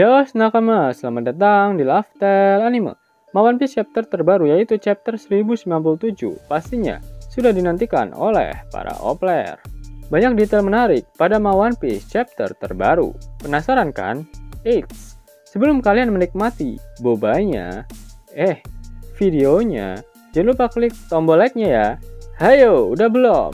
Yos nakama, selamat datang di Laftel Anime. One Piece chapter terbaru yaitu chapter 1097 pastinya sudah dinantikan oleh para opler. Banyak detail menarik pada One Piece chapter terbaru. Penasaran kan? Eits, sebelum kalian menikmati bobanya, eh, videonya, jangan lupa klik tombol like-nya ya. Hayo, udah belum?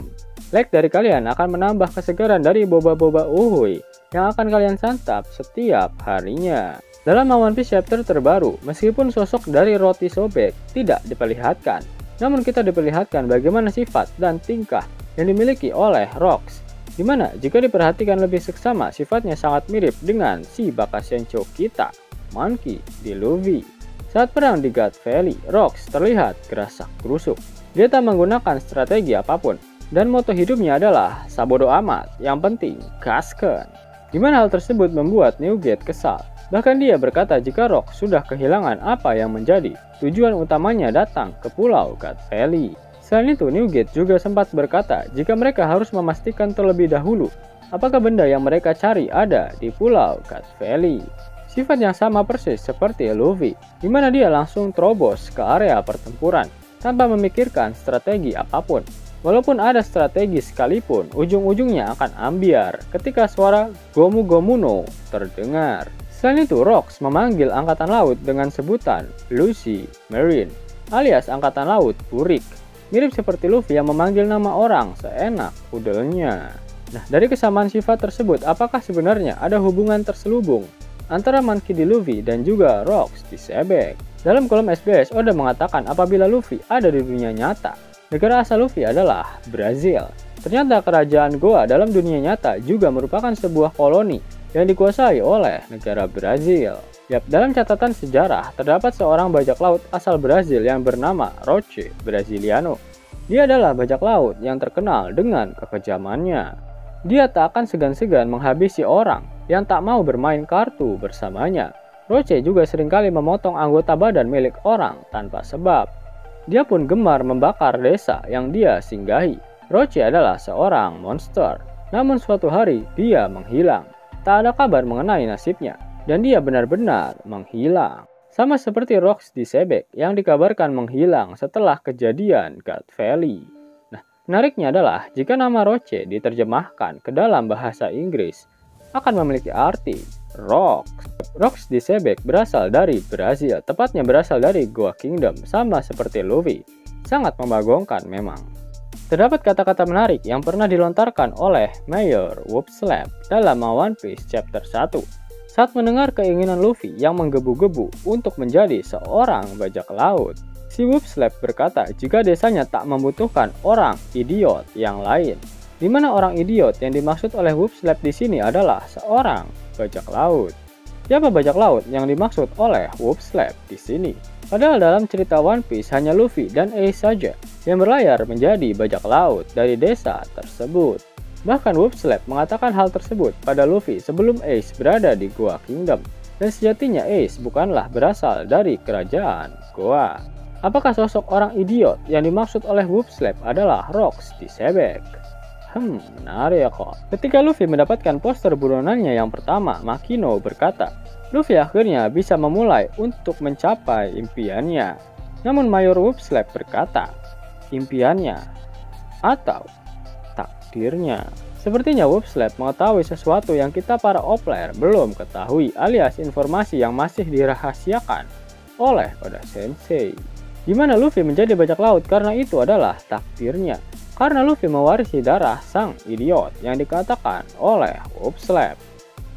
Like dari kalian akan menambah kesegaran dari boba-boba uhui yang akan kalian santap setiap harinya. Dalam One Piece chapter terbaru, meskipun sosok dari roti sobek tidak diperlihatkan, namun kita diperlihatkan bagaimana sifat dan tingkah yang dimiliki oleh Rocks. Di mana jika diperhatikan lebih seksama, sifatnya sangat mirip dengan si Bakasencho kita, Monkey di Luffy. Saat perang di God Valley, Rocks terlihat gerasak gerusuk. Dia tak menggunakan strategi apa pun, dan moto hidupnya adalah sabodo amat, yang penting gasken. Di mana hal tersebut membuat Newgate kesal. Bahkan dia berkata jika Rock sudah kehilangan apa yang menjadi tujuan utamanya datang ke Pulau God Valley. Selain itu, Newgate juga sempat berkata jika mereka harus memastikan terlebih dahulu apakah benda yang mereka cari ada di Pulau God Valley. Sifat yang sama persis seperti Luffy, di mana dia langsung terobos ke area pertempuran tanpa memikirkan strategi apa pun. Walaupun ada strategi sekalipun, ujung-ujungnya akan ambiar ketika suara Gomu Gomuno terdengar. Selain itu, Rox memanggil Angkatan Laut dengan sebutan Lucy Marine, alias Angkatan Laut Burik. Mirip seperti Luffy yang memanggil nama orang seenak udelnya. Nah, dari kesamaan sifat tersebut, apakah sebenarnya ada hubungan terselubung antara Monkey D. Luffy dan juga Rox di Sebek? Dalam kolom SBS, Oda mengatakan apabila Luffy ada di dunia nyata, Negara asal Luffy adalah Brazil. Ternyata kerajaan Goa dalam dunia nyata juga merupakan sebuah koloni yang dikuasai oleh negara Brazil. Yap, dalam catatan sejarah terdapat seorang bajak laut asal Brazil yang bernama Roche Brasiliano. Dia adalah bajak laut yang terkenal dengan kekejamannya. Dia tak akan segan-segan menghabisi orang yang tak mau bermain kartu bersamanya. Roche juga sering kali memotong anggota badan milik orang tanpa sebab. Dia pun gemar membakar desa yang dia singgahi. Roche adalah seorang monster, namun suatu hari dia menghilang. Tak ada kabar mengenai nasibnya, dan dia benar-benar menghilang. Sama seperti Rox di Sebek yang dikabarkan menghilang setelah kejadian God Valley. Nah, menariknya adalah jika nama Roche diterjemahkan ke dalam bahasa Inggris, akan memiliki arti Rocks. Rocks di Sebek berasal dari Brazil, tepatnya berasal dari Goa Kingdom, sama seperti Luffy. Sangat membagongkan memang. Terdapat kata-kata menarik yang pernah dilontarkan oleh Mayor Whoopslap dalam One Piece Chapter 1 saat mendengar keinginan Luffy yang menggebu-gebu untuk menjadi seorang bajak laut. Si Whoopslap berkata jika desanya tak membutuhkan orang idiot yang lain, di mana orang idiot yang dimaksud oleh Whoopslap di sini adalah seorang bajak laut. Siapa bajak laut yang dimaksud oleh Wolf Slap di sini? Padahal dalam cerita One Piece hanya Luffy dan Ace saja yang berlayar menjadi bajak laut dari desa tersebut. Bahkan Wolf Slap mengatakan hal tersebut pada Luffy sebelum Ace berada di Goa Kingdom. Dan sejatinya Ace bukanlah berasal dari kerajaan Goa. Apakah sosok orang idiot yang dimaksud oleh Wolf Slap adalah Rocks di Sebek? Hmm, menarik ya kok. Ketika Luffy mendapatkan poster buronannya yang pertama, Makino berkata, Luffy akhirnya bisa memulai untuk mencapai impiannya. Namun Mayor Whoopslap berkata, impiannya atau takdirnya. Sepertinya Whoopslap mengetahui sesuatu yang kita para opler belum ketahui alias informasi yang masih dirahasiakan oleh Oda Sensei. Di mana Luffy menjadi bajak laut karena itu adalah takdirnya karena Luffy mewarisi darah sang idiot yang dikatakan oleh Whoop Slap.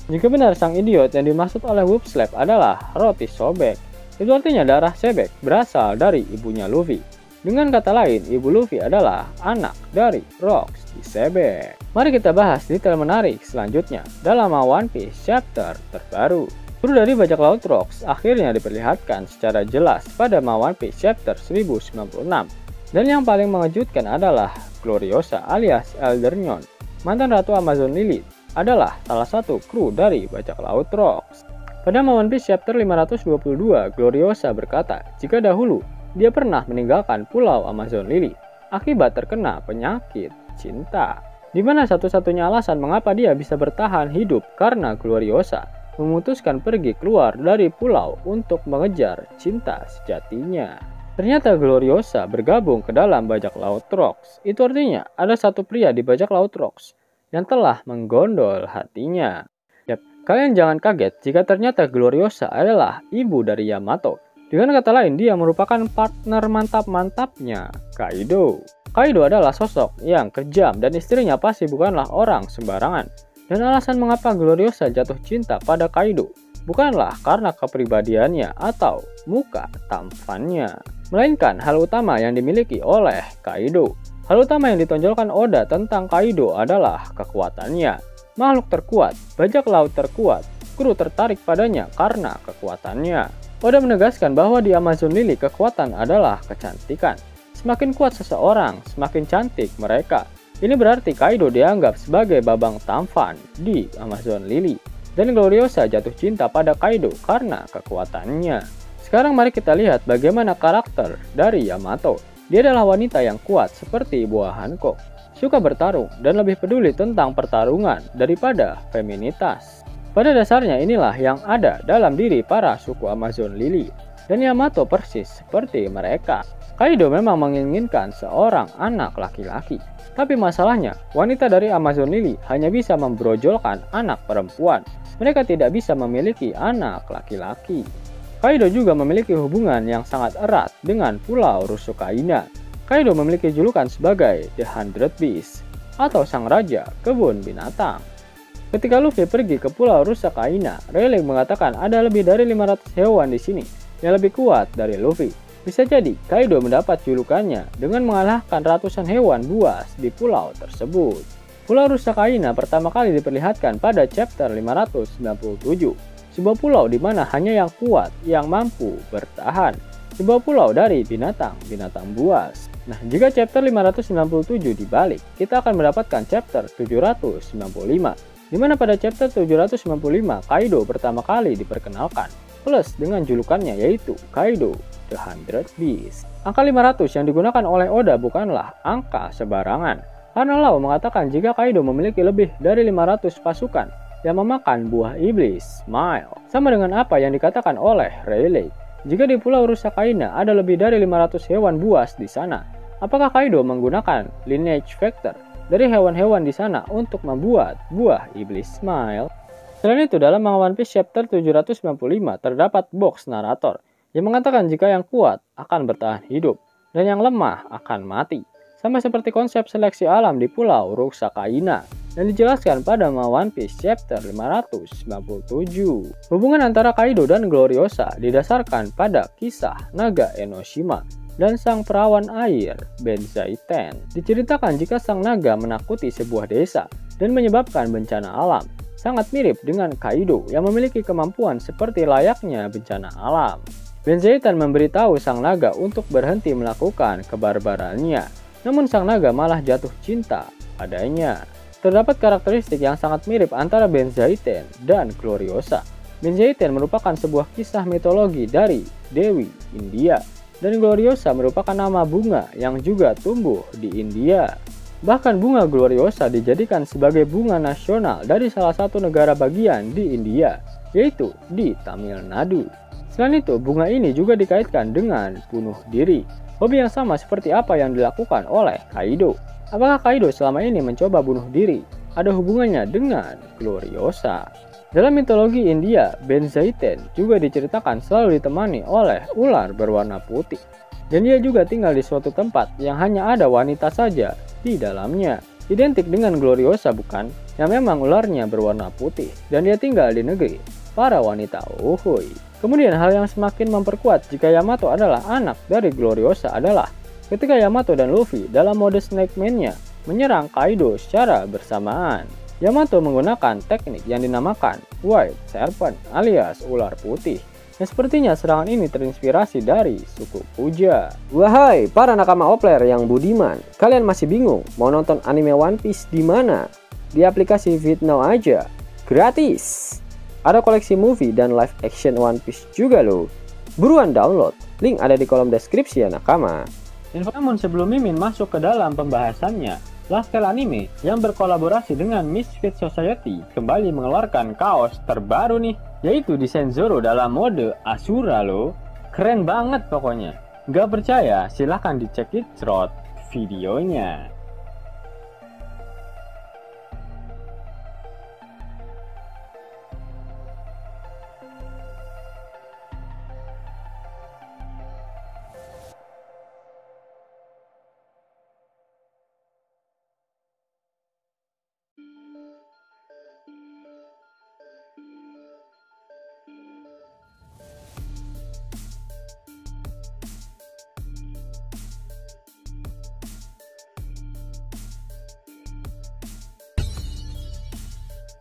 Jika benar sang idiot yang dimaksud oleh Whoop Slap adalah roti sobek, itu artinya darah sebek berasal dari ibunya Luffy. Dengan kata lain, ibu Luffy adalah anak dari Rocks di Sebek. Mari kita bahas detail menarik selanjutnya dalam One Piece chapter terbaru. Kru dari bajak laut Rocks akhirnya diperlihatkan secara jelas pada One Piece chapter 1096 dan yang paling mengejutkan adalah Gloriosa alias Eldernon, mantan Ratu Amazon Lilith, adalah salah satu kru dari bajak laut Rocks. Pada One Piece chapter 522, Gloriosa berkata jika dahulu dia pernah meninggalkan pulau Amazon Lily akibat terkena penyakit cinta. Di mana satu-satunya alasan mengapa dia bisa bertahan hidup karena Gloriosa memutuskan pergi keluar dari pulau untuk mengejar cinta sejatinya. Ternyata Gloriosa bergabung ke dalam bajak laut Rox. Itu artinya ada satu pria di bajak laut Rox yang telah menggondol hatinya. Yap, kalian jangan kaget jika ternyata Gloriosa adalah ibu dari Yamato. Dengan kata lain, dia merupakan partner mantap-mantapnya, Kaido. Kaido adalah sosok yang kejam dan istrinya pasti bukanlah orang sembarangan. Dan alasan mengapa Gloriosa jatuh cinta pada Kaido bukanlah karena kepribadiannya atau muka tampannya melainkan hal utama yang dimiliki oleh Kaido. Hal utama yang ditonjolkan Oda tentang Kaido adalah kekuatannya. Makhluk terkuat, bajak laut terkuat, kru tertarik padanya karena kekuatannya. Oda menegaskan bahwa di Amazon Lily kekuatan adalah kecantikan. Semakin kuat seseorang, semakin cantik mereka. Ini berarti Kaido dianggap sebagai babang tampan di Amazon Lily. Dan Gloriosa jatuh cinta pada Kaido karena kekuatannya. Sekarang mari kita lihat bagaimana karakter dari Yamato. Dia adalah wanita yang kuat seperti buah Hancock, suka bertarung dan lebih peduli tentang pertarungan daripada feminitas. Pada dasarnya inilah yang ada dalam diri para suku Amazon Lily, dan Yamato persis seperti mereka. Kaido memang menginginkan seorang anak laki-laki, tapi masalahnya wanita dari Amazon Lily hanya bisa membrojolkan anak perempuan. Mereka tidak bisa memiliki anak laki-laki. Kaido juga memiliki hubungan yang sangat erat dengan Pulau Rusukaina. Kaido memiliki julukan sebagai The Hundred Beast atau Sang Raja Kebun Binatang. Ketika Luffy pergi ke Pulau Rusakaina, Rayleigh mengatakan ada lebih dari 500 hewan di sini yang lebih kuat dari Luffy. Bisa jadi Kaido mendapat julukannya dengan mengalahkan ratusan hewan buas di pulau tersebut. Pulau Rusakaina pertama kali diperlihatkan pada chapter 597 sebuah pulau di mana hanya yang kuat yang mampu bertahan. Sebuah pulau dari binatang-binatang buas. Nah, jika chapter 597 dibalik, kita akan mendapatkan chapter 795, di mana pada chapter 795 Kaido pertama kali diperkenalkan, plus dengan julukannya yaitu Kaido The Hundred Beast. Angka 500 yang digunakan oleh Oda bukanlah angka sebarangan, karena Lau mengatakan jika Kaido memiliki lebih dari 500 pasukan, yang memakan buah iblis, Smile. Sama dengan apa yang dikatakan oleh Rayleigh. Jika di Pulau Rusakaina ada lebih dari 500 hewan buas di sana, apakah Kaido menggunakan lineage factor dari hewan-hewan di sana untuk membuat buah iblis Smile? Selain itu, dalam manga One Piece chapter 795 terdapat box narator yang mengatakan jika yang kuat akan bertahan hidup dan yang lemah akan mati. Sama seperti konsep seleksi alam di Pulau Rusakaina dan dijelaskan pada One Piece chapter 597. Hubungan antara Kaido dan Gloriosa didasarkan pada kisah naga Enoshima dan sang perawan air Benzaiten. Diceritakan jika sang naga menakuti sebuah desa dan menyebabkan bencana alam. Sangat mirip dengan Kaido yang memiliki kemampuan seperti layaknya bencana alam. Benzaitan memberitahu sang naga untuk berhenti melakukan kebarbarannya, namun sang naga malah jatuh cinta padanya. Terdapat karakteristik yang sangat mirip antara Benzaiten dan Gloriosa. Benzaiten merupakan sebuah kisah mitologi dari Dewi India, dan Gloriosa merupakan nama bunga yang juga tumbuh di India. Bahkan bunga Gloriosa dijadikan sebagai bunga nasional dari salah satu negara bagian di India, yaitu di Tamil Nadu. Selain itu, bunga ini juga dikaitkan dengan bunuh diri, hobi yang sama seperti apa yang dilakukan oleh Kaido. Apakah Kaido selama ini mencoba bunuh diri? Ada hubungannya dengan Gloriosa. Dalam mitologi India, Benzaiten juga diceritakan selalu ditemani oleh ular berwarna putih. Dan dia juga tinggal di suatu tempat yang hanya ada wanita saja di dalamnya. Identik dengan Gloriosa bukan? Yang memang ularnya berwarna putih dan dia tinggal di negeri para wanita Uhui. Kemudian hal yang semakin memperkuat jika Yamato adalah anak dari Gloriosa adalah ketika Yamato dan Luffy dalam mode Snake Man-nya menyerang Kaido secara bersamaan. Yamato menggunakan teknik yang dinamakan White Serpent alias ular putih. Dan sepertinya serangan ini terinspirasi dari suku Puja. Wahai para nakama Opler yang budiman, kalian masih bingung mau nonton anime One Piece di mana? Di aplikasi VidNow aja, gratis. Ada koleksi movie dan live action One Piece juga loh. Buruan download, link ada di kolom deskripsi ya nakama. Namun sebelum Mimin masuk ke dalam pembahasannya, Lifestyle Anime yang berkolaborasi dengan Misfit Society kembali mengeluarkan kaos terbaru nih, yaitu desain Zoro dalam mode Asura loh. Keren banget pokoknya. Gak percaya? Silahkan dicek di trot videonya.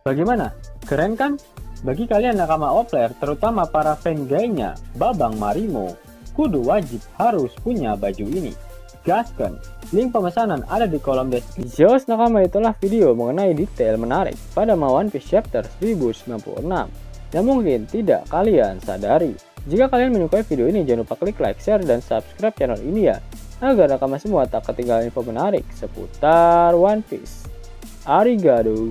Bagaimana? Keren kan? Bagi kalian nakama Opler, terutama para fan gaynya, Babang Marimo, kudu wajib harus punya baju ini. Gaskan, link pemesanan ada di kolom deskripsi. Zeus nakama itulah video mengenai detail menarik pada One Piece Chapter 1096 yang mungkin tidak kalian sadari. Jika kalian menyukai video ini, jangan lupa klik like, share, dan subscribe channel ini ya, agar nakama semua tak ketinggalan info menarik seputar One Piece. Arigato!